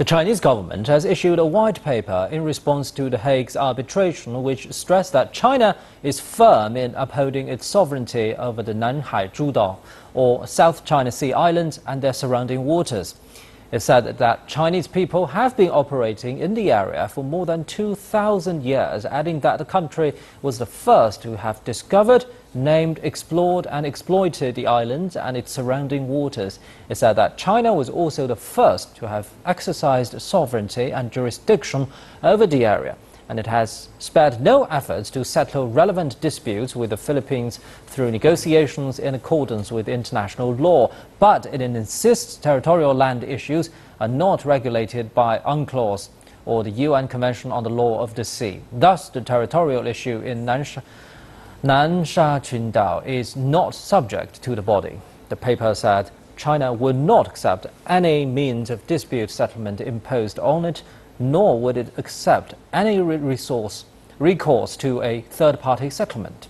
The Chinese government has issued a white paper in response to The Hague's arbitration, which stressed that China is firm in upholding its sovereignty over the Nanhai Zhudao, or South China Sea Islands, and their surrounding waters. It said that Chinese people have been operating in the area for more than 2,000 years, adding that the country was the first to have discovered, named, explored, and exploited the islands and its surrounding waters. It said that China was also the first to have exercised sovereignty and jurisdiction over the area and it has spared no efforts to settle relevant disputes with the Philippines through negotiations in accordance with international law. But it insists territorial land issues are not regulated by UNCLOS or the UN Convention on the Law of the Sea. Thus, the territorial issue in Nansha, Nansha Qundao is not subject to the body. The paper said China would not accept any means of dispute settlement imposed on it nor would it accept any resource recourse to a third-party settlement.